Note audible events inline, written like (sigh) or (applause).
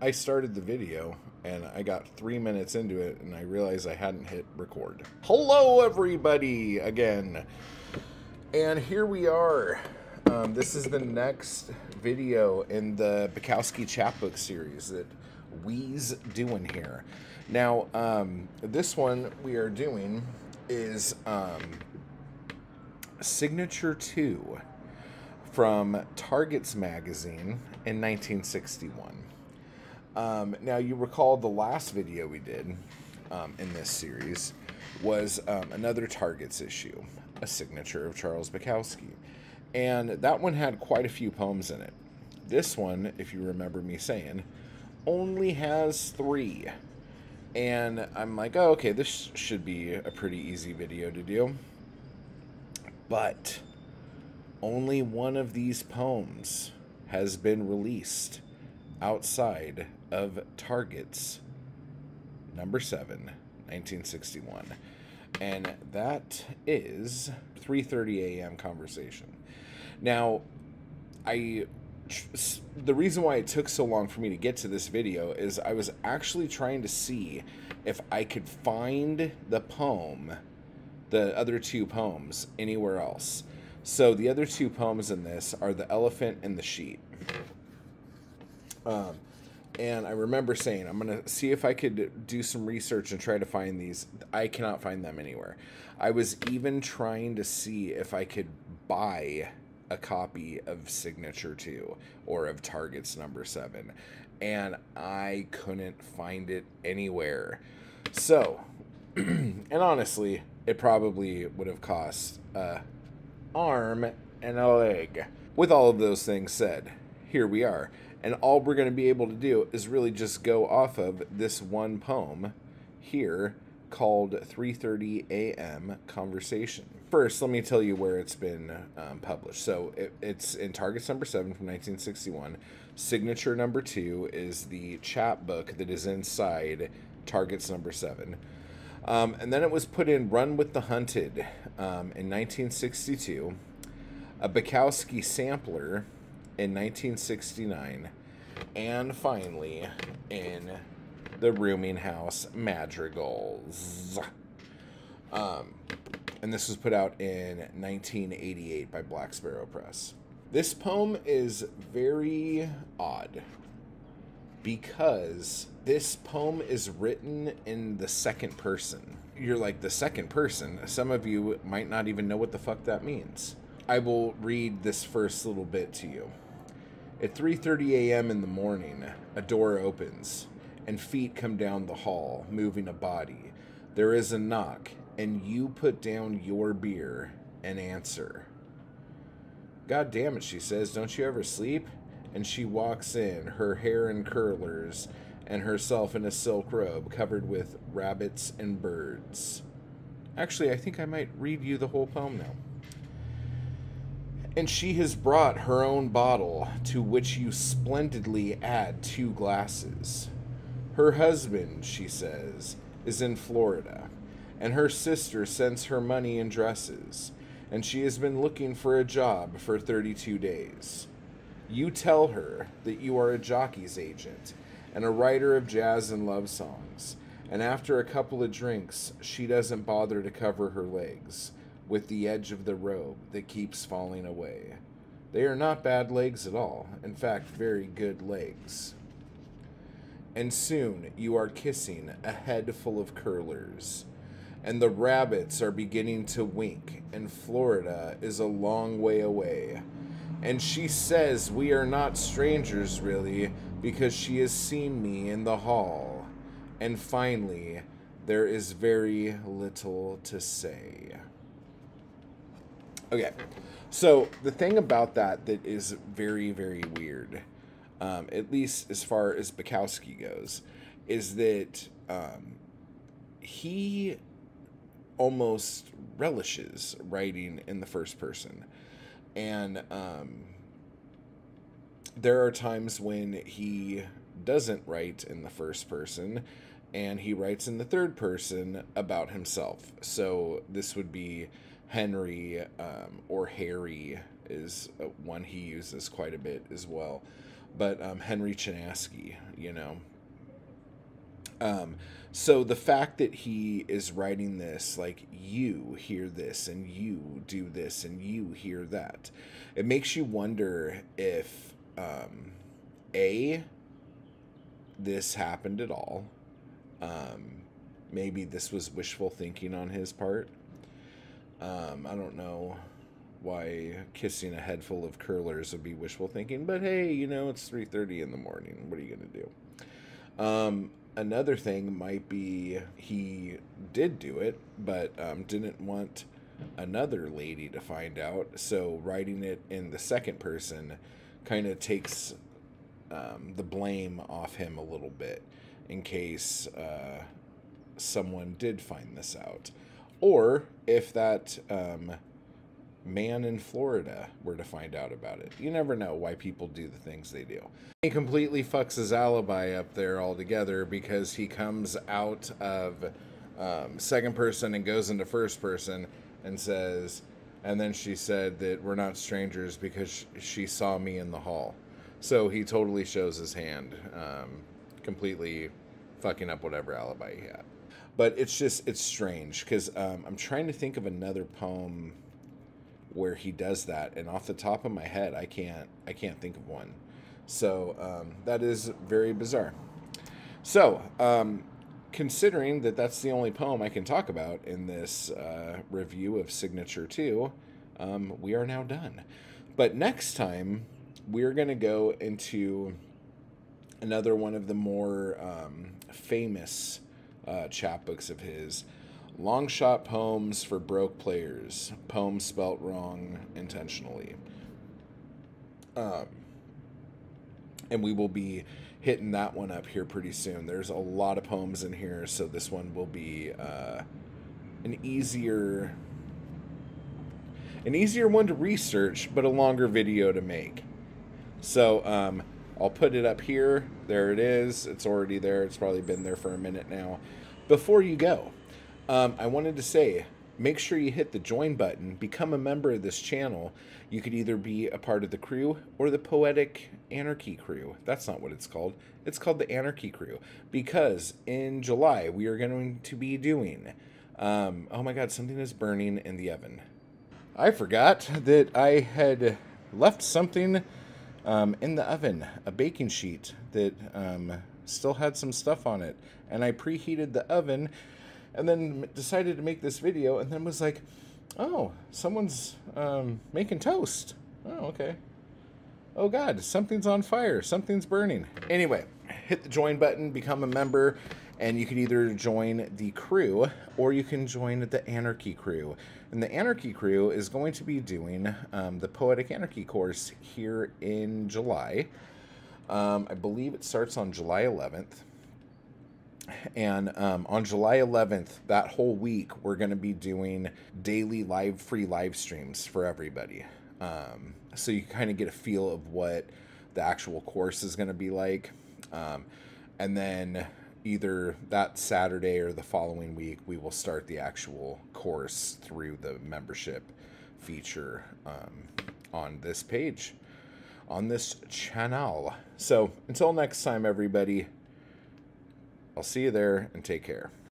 I started the video and I got three minutes into it and I realized I hadn't hit record. Hello, everybody, again. And here we are. Um, this is the next video in the Bukowski chapbook series that we's doing here. Now, um, this one we are doing is um, Signature 2 from Targets magazine in 1961. Um, now, you recall the last video we did um, in this series was um, another Targets issue, a signature of Charles Bukowski. And that one had quite a few poems in it. This one, if you remember me saying, only has three. And I'm like, oh, okay, this should be a pretty easy video to do. But only one of these poems has been released outside of Targets number 7, 1961. And that is 3:30 a.m. conversation. Now, I the reason why it took so long for me to get to this video is I was actually trying to see if I could find the poem, the other two poems, anywhere else. So the other two poems in this are The Elephant and the Sheet. Um, and I remember saying, I'm going to see if I could do some research and try to find these. I cannot find them anywhere. I was even trying to see if I could buy a copy of Signature 2 or of Targets number 7, and I couldn't find it anywhere. So, (clears throat) and honestly, it probably would have cost a arm and a leg. With all of those things said, here we are. And all we're going to be able to do is really just go off of this one poem here called 3:30 a.m. Conversation. First, let me tell you where it's been um, published. So it, it's in Targets number seven from 1961. Signature number two is the chapbook that is inside Targets number seven. Um, and then it was put in Run with the Hunted um, in 1962, a Bukowski sampler in 1969, and finally in the Rooming House Madrigals. Um, and this was put out in 1988 by Black Sparrow Press. This poem is very odd because this poem is written in the second person. You're like the second person. Some of you might not even know what the fuck that means. I will read this first little bit to you. At 3:30 a.m. in the morning, a door opens and feet come down the hall, moving a body. There is a knock, and you put down your beer and answer. God damn it, she says, don't you ever sleep? And she walks in, her hair in curlers, and herself in a silk robe covered with rabbits and birds. Actually, I think I might read you the whole poem now. And she has brought her own bottle, to which you splendidly add two glasses. Her husband, she says, is in Florida, and her sister sends her money and dresses, and she has been looking for a job for 32 days. You tell her that you are a jockey's agent and a writer of jazz and love songs, and after a couple of drinks, she doesn't bother to cover her legs with the edge of the robe that keeps falling away. They are not bad legs at all, in fact, very good legs. And soon you are kissing a head full of curlers, and the rabbits are beginning to wink, and Florida is a long way away and she says we are not strangers really because she has seen me in the hall. And finally, there is very little to say. Okay, so the thing about that that is very, very weird, um, at least as far as Bukowski goes, is that um, he almost relishes writing in the first person and um, there are times when he doesn't write in the first person and he writes in the third person about himself. So this would be Henry um, or Harry is one he uses quite a bit as well. but um, Henry Chinaski, you know. Um, so the fact that he is writing this, like you hear this and you do this and you hear that, it makes you wonder if um, a this happened at all. Um, maybe this was wishful thinking on his part. Um, I don't know why kissing a head full of curlers would be wishful thinking, but hey, you know it's three thirty in the morning. What are you gonna do? Um, another thing might be he did do it, but um, didn't want another lady to find out. So writing it in the second person kind of takes um, the blame off him a little bit in case uh, someone did find this out. Or if that um, man in Florida were to find out about it. You never know why people do the things they do. He completely fucks his alibi up there altogether because he comes out of um, second person and goes into first person and says, and then she said that we're not strangers because she saw me in the hall. So he totally shows his hand, um, completely fucking up whatever alibi he had. But it's just, it's strange because um, I'm trying to think of another poem where he does that and off the top of my head i can't i can't think of one. So um, that is very bizarre. So um, considering that that's the only poem i can talk about in this uh, review of signature 2 um, we are now done. But next time we're going to go into another one of the more um, famous uh, chapbooks of his Long shot poems for broke players. Poems spelt wrong intentionally. Um, and we will be hitting that one up here pretty soon. There's a lot of poems in here, so this one will be uh, an easier an easier one to research, but a longer video to make. So um, I'll put it up here. There it is. It's already there. It's probably been there for a minute now. Before you go, um, I wanted to say make sure you hit the join button, become a member of this channel. You could either be a part of the crew or the Poetic Anarchy crew. That's not what it's called. It's called the Anarchy crew because in July we are going to be doing. Um, oh my god, something is burning in the oven. I forgot that I had left something um, in the oven, a baking sheet that um, still had some stuff on it. And I preheated the oven and then decided to make this video and then was like, oh, someone's um, making toast. Oh, okay. Oh God, something's on fire. Something's burning. Anyway, hit the join button, become a member, and you can either join the crew or you can join the Anarchy crew. And the Anarchy crew is going to be doing um, the Poetic Anarchy course here in July. Um, I believe it starts on July 11th. And um, on July 11th, that whole week, we're going to be doing daily live free live streams for everybody. Um, so you kind of get a feel of what the actual course is going to be like. Um, and then either that Saturday or the following week, we will start the actual course through the membership feature um, on this page, on this channel. So until next time, everybody. I'll see you there and take care.